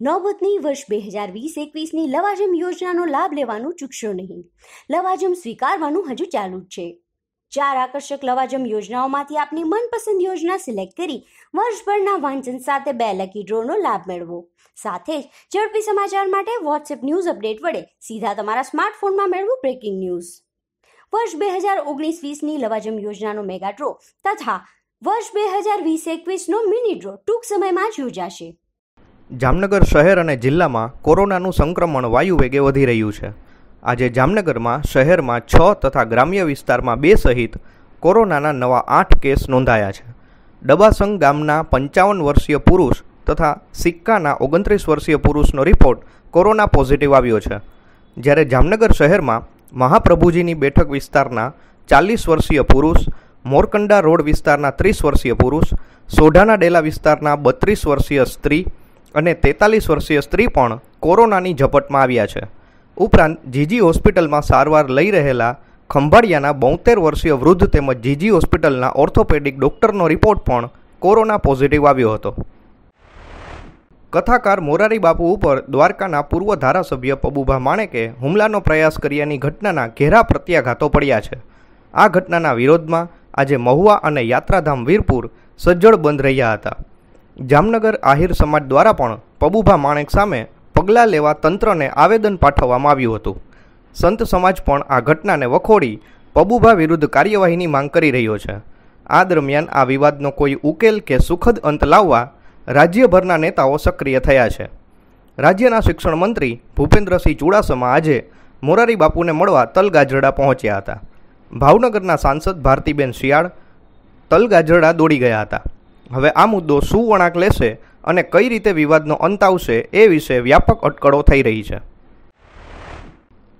નોબતની વર્ષ બે હજાર વીસ એકવીસની લવાજમ યોજનાનો લાભ લેવાનું ચૂકશો નહીં. લવાજમ સ્વીકારવાનું હજુ ચાલુ જ છે. ચાર આકર્ષક લવાજમ યોજનાઓમાંથી આપની મનપસંદ યોજના સિલેક્ટ કરી વર્ષભરના વાંચન સાથે બે લકી ડ્રોનો લાભ મેળવો. સાથે જ ઝડપી સમાચાર માટે વોટ્સએપ ન્યૂઝ અપડેટ વડે સીધા તમારા સ્માર્ટફોનમાં મેળવો બ્રેકિંગ ન્યૂઝ. વર્ષ બે હજાર ઓગણીસ વીસની લવાજમ યોજનાનો મેગા ડ્રો તથા વર્ષ બે હજાર વીસ એકવીસનો મિની ડ્રો ટૂંક સમયમાં જ યોજાશે. જામનગર શહેર અને જિલ્લામાં કોરોનાનું સંક્રમણ વાયુ વેગે વધી રહ્યું છે. આજે જામનગરમાં શહેરમાં છ તથા ગ્રામ્ય વિસ્તારમાં બે સહિત કોરોનાના નવા આઠ કેસ નોંધાયા છે. ડબાસંગ ગામના પંચાવન વર્ષીય પુરુષ તથા સિક્કાના ઓગણત્રીસ વર્ષીય પુરુષનો રિપોર્ટ કોરોના પોઝિટિવ આવ્યો છે. જ્યારે જામનગર શહેરમાં મહાપ્રભુજીની બેઠક વિસ્તારના ચાલીસ વર્ષીય પુરુષ, મોરકંડા રોડ વિસ્તારના ત્રીસ વર્ષીય પુરુષ, સોઢાના ડેલા વિસ્તારના બત્રીસ વર્ષીય સ્ત્રી અને તેતાલીસ વર્ષીય સ્ત્રી પણ કોરોનાની ઝપટમાં આવ્યા છે. ઉપરાંત જીજી હોસ્પિટલમાં સારવાર લઈ રહેલા ખંભાળિયાના બોતેર વર્ષીય વૃદ્ધ તેમજ જીજી હોસ્પિટલના ઓર્થોપેડિક ડોક્ટરનો રિપોર્ટ પણ કોરોના પોઝિટિવ આવ્યો હતો. કથાકાર મોરારી બાપુ ઉપર દ્વારકાના પૂર્વ ધારાસભ્ય પબુભા માણેકે હુમલાનો પ્રયાસ કર્યાની ઘટનાના ઘેરા પ્રત્યાઘાતો પડ્યા છે. આ ઘટનાના વિરોધમાં આજે મહુવા અને યાત્રાધામ વીરપુર સજ્જડ બંધ રહ્યા હતા. જામનગર આહિર સમાજ દ્વારા પણ પબુભા માણેક સામે પગલાં લેવા તંત્રને આવેદન પાઠવવામાં આવ્યું હતું. સંત સમાજ પણ આ ઘટનાને વખોડી પબુભા વિરુદ્ધ કાર્યવાહીની માંગ કરી રહ્યો છે. આ દરમિયાન આ વિવાદનો કોઈ ઉકેલ કે સુખદ અંત લાવવા રાજ્યભરના નેતાઓ સક્રિય થયા છે. રાજ્યના શિક્ષણ મંત્રી ભૂપેન્દ્રસિંહ ચુડાસમા આજે મોરારી બાપુને મળવા તલગાજરડા પહોંચ્યા હતા. ભાવનગરના સાંસદ ભારતીબેન શિયાળ તલગાજરડા દોડી ગયા હતા. હવે આ મુદ્દો શું વળાંક લેશે અને કઈ રીતે વિવાદનો અંત આવશે એ વિશે વ્યાપક અટકળો થઈ રહી છે.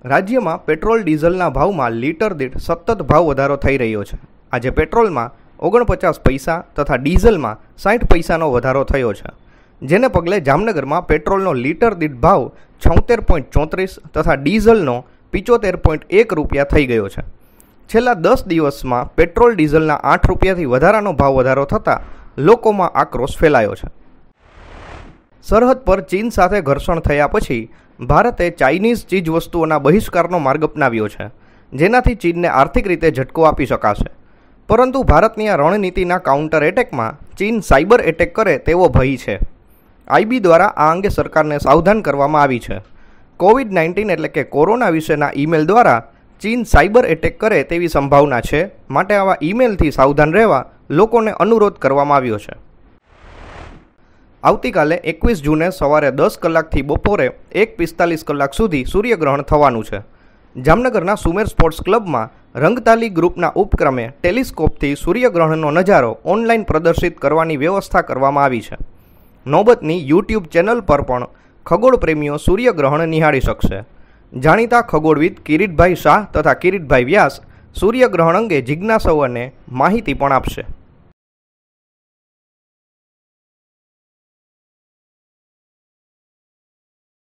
રાજ્યમાં પેટ્રોલ ડીઝલના ભાવમાં લીટર દીઠ સતત ભાવ વધારો થઈ રહ્યો છે. આજે પેટ્રોલમાં ઓગણપચાસ પૈસા તથા ડીઝલમાં સાઠ પૈસાનો વધારો થયો છે. જેને પગલે જામનગરમાં પેટ્રોલનો લીટર દીઠ ભાવ છોતેર પોઈન્ટ ચોત્રીસ તથા ડીઝલનો પિચોતેર પોઈન્ટ એક રૂપિયા થઈ ગયો છે. છેલ્લા દસ દિવસમાં પેટ્રોલ ડીઝલના આઠ રૂપિયાથી વધારાનો ભાવ વધારો થતાં લોકોમાં આક્રોશ ફેલાયો છે. સરહદ પર ચીન સાથે ઘર્ષણ થયા પછી ભારતે ચાઇનીઝ ચીજવસ્તુઓના બહિષ્કારનો માર્ગ અપનાવ્યો છે, જેનાથી ચીનને આર્થિક રીતે ઝટકો આપી શકાશે. પરંતુ ભારતની આ રણનીતિના કાઉન્ટર એટેકમાં ચીન સાયબર એટેક કરે તેવો ભય છે. આઈબી દ્વારા આ અંગે સરકારને સાવધાન કરવામાં આવી છે. કોવિડ નાઇન્ટીન એટલે કે કોરોના વિશેના ઈમેલ દ્વારા ચીન સાયબર એટેક કરે તેવી સંભાવના છે. માટે આવા ઈમેલથી સાવધાન રહેવા લોકોને અનુરોધ કરવામાં આવ્યો છે. આવતીકાલે એકવીસ જૂને સવારે દસ કલાકથી બપોરે એક પિસ્તાલીસ કલાક સુધી સૂર્યગ્રહણ થવાનું છે. જામનગરના સુમેર સ્પોર્ટ્સ ક્લબમાં રંગતાલી ગ્રુપના ઉપક્રમે ટેલિસ્કોપથી સૂર્યગ્રહણનો નજારો ઓનલાઈન પ્રદર્શિત કરવાની વ્યવસ્થા કરવામાં આવી છે. નોબતની યુટ્યુબ ચેનલ પર પણ ખગોળ પ્રેમીઓ સૂર્યગ્રહણ નિહાળી શકશે. જાણીતા ખગોળવિદ કિરીટભાઈ શાહ તથા કિરીટભાઈ વ્યાસ સૂર્યગ્રહણ અંગે જિજ્ઞાસાઓને માહિતી પણ આપશે.